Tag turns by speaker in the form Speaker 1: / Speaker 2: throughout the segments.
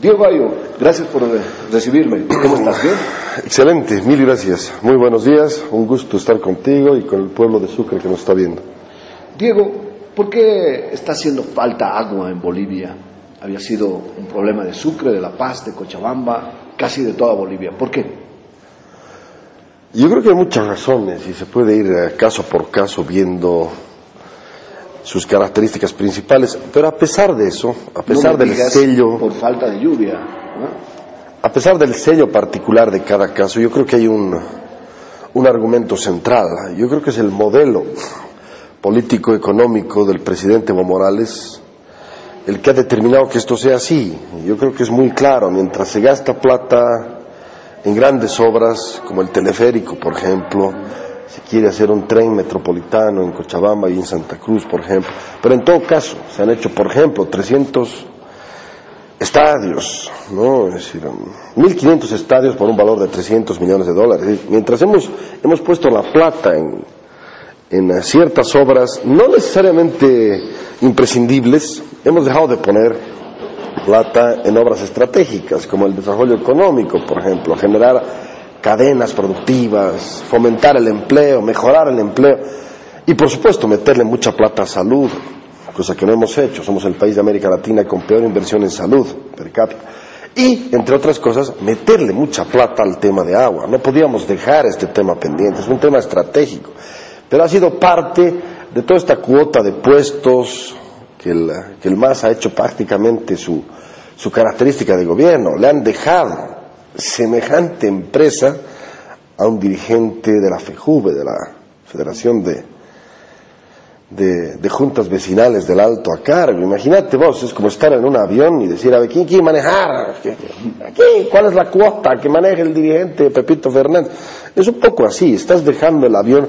Speaker 1: Diego Ayo, gracias por recibirme. ¿Cómo estás? ¿Bien?
Speaker 2: Excelente, mil gracias. Muy buenos días, un gusto estar contigo y con el pueblo de Sucre que nos está viendo.
Speaker 1: Diego, ¿por qué está haciendo falta agua en Bolivia? Había sido un problema de Sucre, de La Paz, de Cochabamba, casi de toda Bolivia. ¿Por qué?
Speaker 2: Yo creo que hay muchas razones y se puede ir caso por caso viendo sus características principales, pero a pesar de eso, a pesar
Speaker 1: No
Speaker 2: del sello,
Speaker 1: Por falta de lluvia. ¿no?
Speaker 2: a pesar del sello particular de cada caso, yo creo que hay un, un argumento central. Yo creo que es el modelo político económico del presidente Evo Morales el que ha determinado que esto sea así. Yo creo que es muy claro, mientras se gasta plata en grandes obras, como el teleférico, por ejemplo, se quiere hacer un tren metropolitano en Cochabamba y en Santa Cruz, por ejemplo. Pero en todo caso, se han hecho, por ejemplo, 300 estadios, ¿no? Es decir, um, 1.500 estadios por un valor de 300 millones de dólares. Mientras hemos, hemos puesto la plata en, en ciertas obras, no necesariamente imprescindibles, hemos dejado de poner plata en obras estratégicas, como el desarrollo económico, por ejemplo, generar cadenas productivas, fomentar el empleo, mejorar el empleo y, por supuesto, meterle mucha plata a salud, cosa que no hemos hecho. Somos el país de América Latina con peor inversión en salud per cápita. Y, entre otras cosas, meterle mucha plata al tema de agua. No podíamos dejar este tema pendiente, es un tema estratégico. Pero ha sido parte de toda esta cuota de puestos que el, que el MAS ha hecho prácticamente su, su característica de gobierno. Le han dejado semejante empresa a un dirigente de la FEJUVE, de la Federación de, de, Juntas Vecinales del Alto a cargo. Imagínate vos, es como estar en un avión y decir, a ver, ¿quién quiere manejar? ¿Qué- qué- Aquí, ¿cuál es la cuota que maneja el dirigente Pepito Fernández? Es un poco así, estás dejando el avión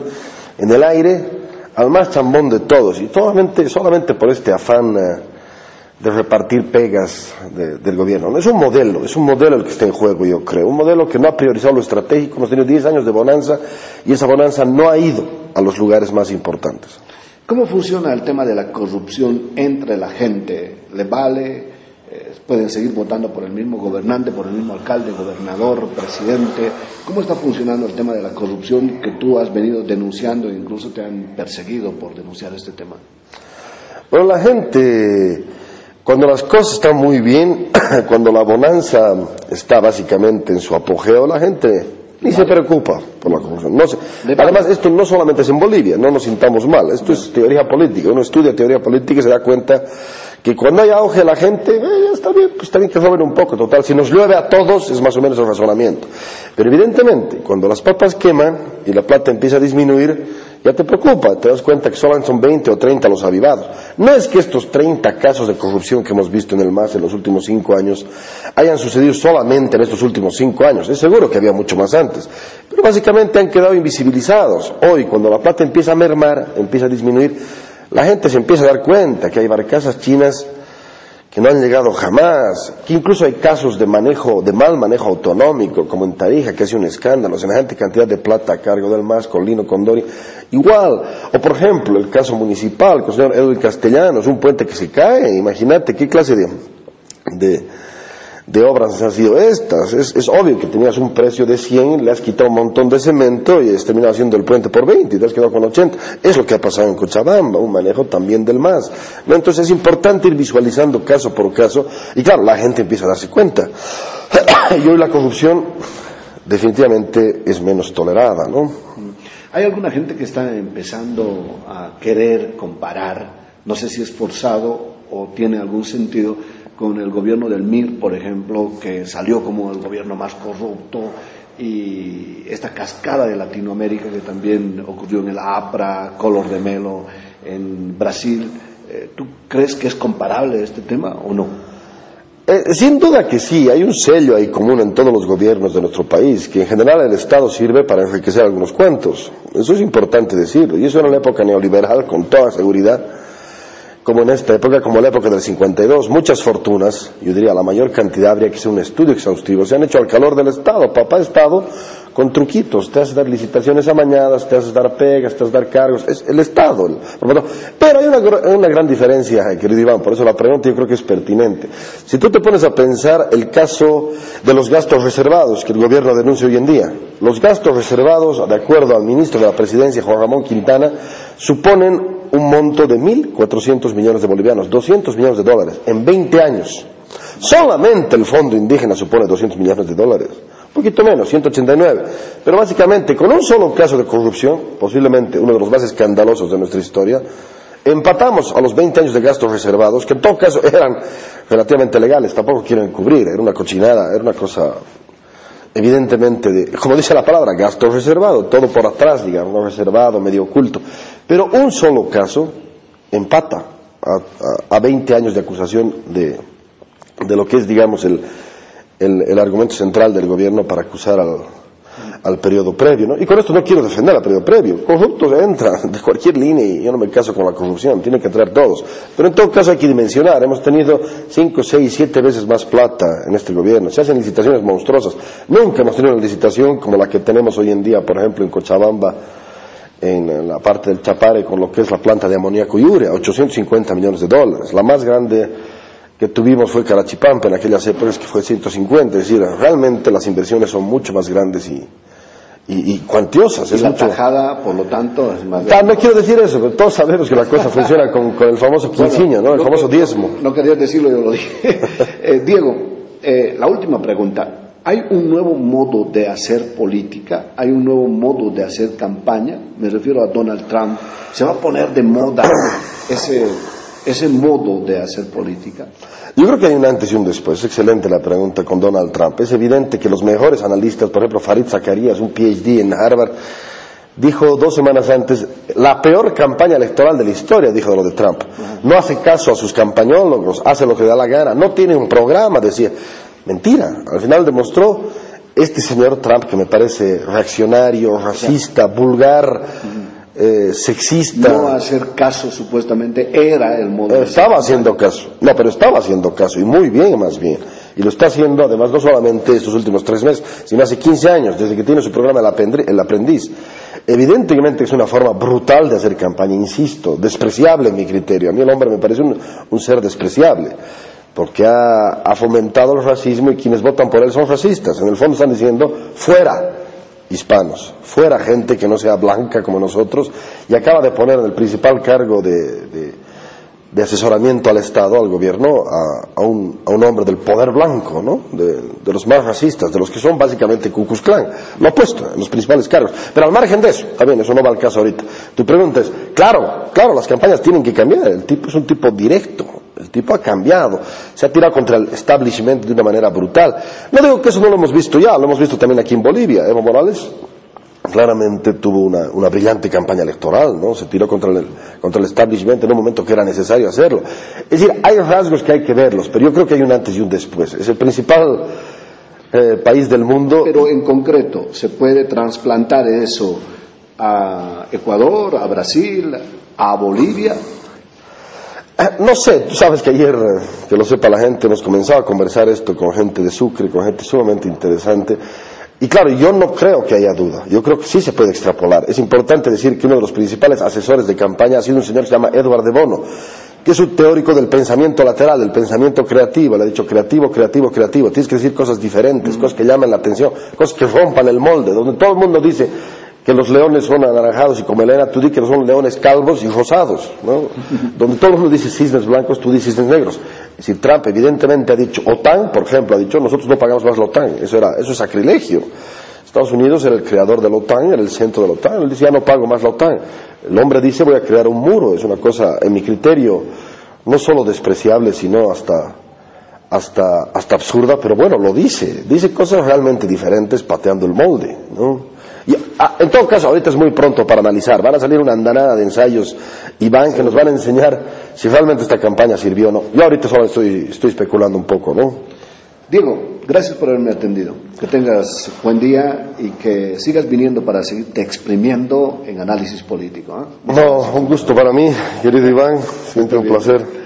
Speaker 2: en el aire al más chambón de todos y solamente, solamente por este afán eh, de repartir pegas de- del gobierno. Es un modelo, es un modelo el que está en juego, yo creo. Un modelo que no ha priorizado lo estratégico. Hemos tenido 10 años de bonanza y esa bonanza no ha ido a los lugares más importantes.
Speaker 1: ¿Cómo funciona el tema de la corrupción entre la gente? ¿Le vale? Eh, ¿Pueden seguir votando por el mismo gobernante, por el mismo alcalde, gobernador, presidente? ¿Cómo está funcionando el tema de la corrupción que tú has venido denunciando e incluso te han perseguido por denunciar este tema?
Speaker 2: Bueno, la gente, cuando las cosas están muy bien, cuando la bonanza está básicamente en su apogeo, la gente ni se preocupa por la corrupción. No se- además, esto no solamente es en Bolivia, no nos sintamos mal, esto es teoría política. Uno estudia teoría política y se da cuenta que cuando hay auge la gente, eh, ya está bien, pues está bien que roben un poco, total. Si nos llueve a todos es más o menos el razonamiento. Pero evidentemente, cuando las papas queman y la plata empieza a disminuir, ya te preocupa, te das cuenta que solamente son 20 o 30 los avivados. No es que estos 30 casos de corrupción que hemos visto en el MAS en los últimos cinco años hayan sucedido solamente en estos últimos cinco años. Es seguro que había mucho más antes. Pero básicamente han quedado invisibilizados. Hoy, cuando la plata empieza a mermar, empieza a disminuir, la gente se empieza a dar cuenta que hay barcazas chinas que no han llegado jamás, que incluso hay casos de manejo, de mal manejo autonómico, como en Tarija, que hace un escándalo, semejante cantidad de plata a cargo del MAS, con Lino Condori, igual, o por ejemplo, el caso municipal, con el señor Edwin Castellanos, un puente que se cae, imagínate qué clase de, de obras han sido estas. Es, obvio que tenías un precio de 100, le has quitado un montón de cemento y has terminado haciendo el puente por 20 y te has quedado con 80. Es lo que ha pasado en Cochabamba, un manejo también del. ¿no? Entonces es importante ir visualizando caso por caso y claro, la gente empieza a darse cuenta. y hoy la corrupción definitivamente es menos tolerada, ¿no?
Speaker 1: Hay alguna gente que está empezando a querer comparar, no sé si es forzado o tiene algún sentido, con el gobierno del MIR, por ejemplo, que salió como el gobierno más corrupto, y esta cascada de Latinoamérica que también ocurrió en el APRA, Color de Melo, en Brasil. Eh, ¿Tú crees que es comparable este tema o no?
Speaker 2: Eh, sin duda que sí, hay un sello ahí común en todos los gobiernos de nuestro país, que en general el Estado sirve para enriquecer algunos cuantos. Eso es importante decirlo, y eso era la época neoliberal, con toda seguridad, como en esta época, como en la época del 52. Muchas fortunas, yo diría la mayor cantidad, habría que hacer un estudio exhaustivo, se han hecho al calor del Estado. Papá Estado con truquitos, te haces dar licitaciones amañadas, te haces dar pegas, te haces dar cargos, es el Estado. Pero hay una, una gran diferencia, eh, querido Iván, por eso la pregunta yo creo que es pertinente. Si tú te pones a pensar el caso de los gastos reservados que el gobierno denuncia hoy en día, los gastos reservados, de acuerdo al ministro de la Presidencia, Juan Ramón Quintana, suponen un monto de 1.400 millones de bolivianos, 200 millones de dólares, en 20 años. Solamente el fondo indígena supone 200 millones de dólares, un poquito menos, 189. Pero básicamente, con un solo caso de corrupción, posiblemente uno de los más escandalosos de nuestra historia, empatamos a los 20 años de gastos reservados, que en todo caso eran relativamente legales, tampoco quiero encubrir, era una cochinada, era una cosa evidentemente, de, como dice la palabra, gasto reservado, todo por atrás, digamos, reservado, medio oculto. Pero un solo caso empata a, a, a 20 años de acusación de, de lo que es, digamos, el, el, argumento central del gobierno para acusar al, al periodo previo, ¿no? Y con esto no quiero defender al periodo previo. Corruptos entran de cualquier línea y yo no me caso con la corrupción, tienen que entrar todos. Pero en todo caso hay que dimensionar, hemos tenido cinco, seis, siete veces más plata en este gobierno. Se hacen licitaciones monstruosas. Nunca hemos tenido una licitación como la que tenemos hoy en día, por ejemplo, en Cochabamba, en la parte del Chapare, con lo que es la planta de amoníaco y urea, 850 millones de dólares. La más grande que tuvimos fue Carachipampa en aquellas épocas que fue 150, es decir, realmente las inversiones son mucho más grandes y, y, y cuantiosas.
Speaker 1: Y
Speaker 2: es
Speaker 1: la
Speaker 2: mucho...
Speaker 1: tajada, por lo tanto, es más
Speaker 2: Ah, no quiero decir eso, pero todos sabemos que la cosa funciona con, con el famoso quinciño, ¿no? El
Speaker 1: no,
Speaker 2: famoso
Speaker 1: no,
Speaker 2: diezmo.
Speaker 1: No quería decirlo, yo lo dije. Eh, Diego, eh, la última pregunta. ¿Hay un nuevo modo de hacer política? ¿Hay un nuevo modo de hacer campaña? Me refiero a Donald Trump. ¿Se va a poner de moda ese, ese modo de hacer política?
Speaker 2: Yo creo que hay un antes y un después. Es excelente la pregunta con Donald Trump. Es evidente que los mejores analistas, por ejemplo, Farid Zakarías, un PhD en Harvard, dijo dos semanas antes, la peor campaña electoral de la historia, dijo de lo de Trump. No hace caso a sus campañólogos, hace lo que da la gana, no tiene un programa, decía. Mentira. Al final demostró este señor Trump, que me parece reaccionario, racista, vulgar, eh, sexista.
Speaker 1: No hacer caso, supuestamente, era el modo de
Speaker 2: Estaba haciendo caso. No, pero estaba haciendo caso, y muy bien más bien. Y lo está haciendo, además, no solamente estos últimos tres meses, sino hace 15 años, desde que tiene su programa El Aprendiz. Evidentemente es una forma brutal de hacer campaña, insisto, despreciable en mi criterio. A mí el hombre me parece un, un ser despreciable, porque ha, ha fomentado el racismo y quienes votan por él son racistas. En el fondo están diciendo, fuera hispanos, fuera gente que no sea blanca como nosotros, y acaba de poner en el principal cargo de, de, asesoramiento al Estado, al gobierno, a, un, a un hombre del poder blanco, ¿no? De, de los más racistas, de los que son básicamente Ku Klux Klan. Lo ha puesto en los principales cargos. Pero al margen de eso, también eso no va al caso ahorita. Tu pregunta es, claro, claro, las campañas tienen que cambiar. El tipo es un tipo directo. El tipo ha cambiado. Se ha tirado contra el establishment de una manera brutal. No digo que eso no lo hemos visto ya, lo hemos visto también aquí en Bolivia. Evo Morales claramente tuvo una, brillante campaña electoral, ¿no? Se tiró contra el, contra el establishment en un momento que era necesario hacerlo. Es decir, hay rasgos que hay que verlos, pero yo creo que hay un antes y un después. Es el principal eh, país del mundo.
Speaker 1: Pero en concreto, ¿se puede trasplantar eso a Ecuador, a Brasil, a Bolivia?
Speaker 2: Eh, No sé, tú sabes que ayer, eh, que lo sepa la gente, hemos comenzado a conversar esto con gente de Sucre, con gente sumamente interesante. Y claro, yo no creo que haya duda. Yo creo que sí se puede extrapolar. Es importante decir que uno de los principales asesores de campaña ha sido un señor que se llama Edward de Bono, que es un teórico del pensamiento lateral, del pensamiento creativo. Le ha dicho creativo, creativo, creativo. Tienes que decir cosas diferentes, cosas que llaman la atención, cosas que rompan el molde, donde todo el mundo dice que los leones son anaranjados y como Elena, tú di que son leones calvos y rosados, ¿no? Donde todo el mundo dice cisnes blancos, tú dices cisnes negros. Es decir, Trump evidentemente ha dicho, OTAN, por ejemplo, ha dicho, nosotros no pagamos más la OTAN. Eso, era, eso es sacrilegio. Estados Unidos era el creador de la OTAN, era el centro de la OTAN. Él dice, ya no pago más la OTAN. El hombre dice, voy a crear un muro. Es una cosa, en mi criterio, no solo despreciable, sino hasta, hasta, hasta absurda, pero bueno, lo dice. Dice cosas realmente diferentes pateando el molde, ¿no? Y, ah, en todo caso, ahorita es muy pronto para analizar. Van a salir una andanada de ensayos y van que nos van a enseñar si realmente esta campaña sirvió o no. Yo ahorita solo estoy, estoy especulando un poco, ¿no?
Speaker 1: Diego, gracias por haberme atendido. Que tengas buen día y que sigas viniendo para seguirte exprimiendo en análisis político. ¿eh?
Speaker 2: No, un gusto para mí, querido Iván. Siempre un placer.